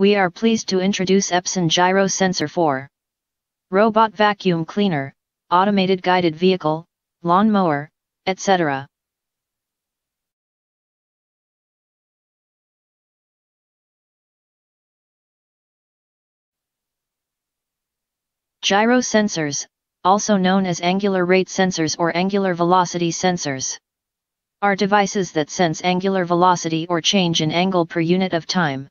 we are pleased to introduce Epson Gyro Sensor 4. Robot vacuum cleaner, automated guided vehicle, lawn mower, etc. Gyro sensors, also known as angular rate sensors or angular velocity sensors, are devices that sense angular velocity or change in angle per unit of time.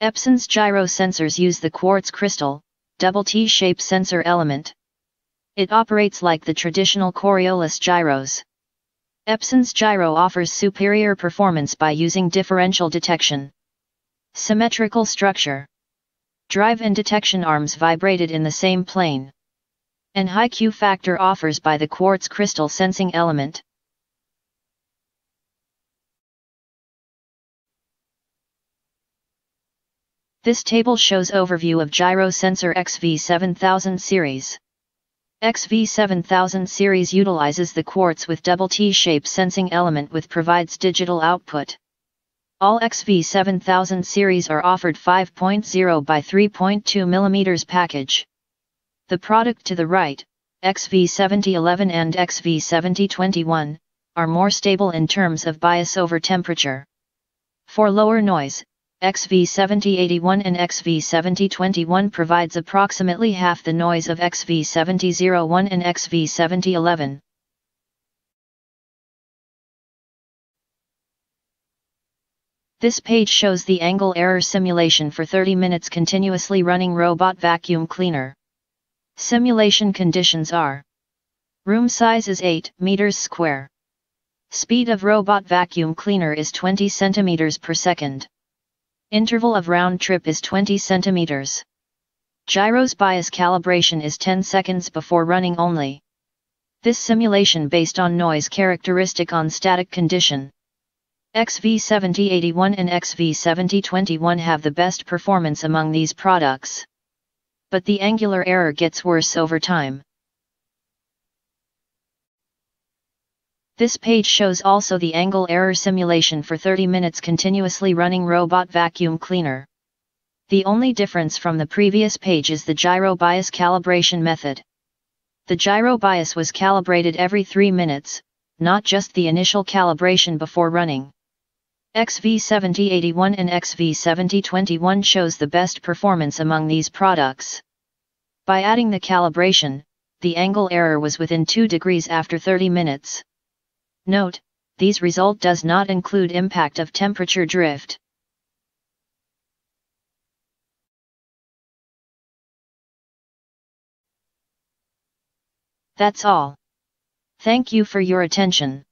Epson's gyro sensors use the quartz crystal, double T-shape sensor element. It operates like the traditional Coriolis gyros. Epson's gyro offers superior performance by using differential detection. Symmetrical structure. Drive and detection arms vibrated in the same plane. And high Q factor offers by the quartz crystal sensing element. This table shows overview of gyro sensor XV7000 series. XV7000 series utilizes the quartz with double T-shape sensing element with provides digital output. All XV7000 series are offered 5.0 by 3.2 mm package. The product to the right, XV7011 and XV7021, are more stable in terms of bias over temperature. For lower noise, XV7081 and XV7021 provides approximately half the noise of XV7001 and XV7011. This page shows the angle error simulation for 30 minutes continuously running robot vacuum cleaner. Simulation conditions are Room size is 8 meters square. Speed of robot vacuum cleaner is 20 centimeters per second. Interval of round trip is 20 cm. Gyro's bias calibration is 10 seconds before running only. This simulation based on noise characteristic on static condition. XV7081 and XV7021 have the best performance among these products. But the angular error gets worse over time. This page shows also the angle error simulation for 30 minutes continuously running robot vacuum cleaner. The only difference from the previous page is the gyro bias calibration method. The gyro bias was calibrated every 3 minutes, not just the initial calibration before running. XV7081 and XV7021 shows the best performance among these products. By adding the calibration, the angle error was within 2 degrees after 30 minutes. Note, these result does not include impact of temperature drift. That's all. Thank you for your attention.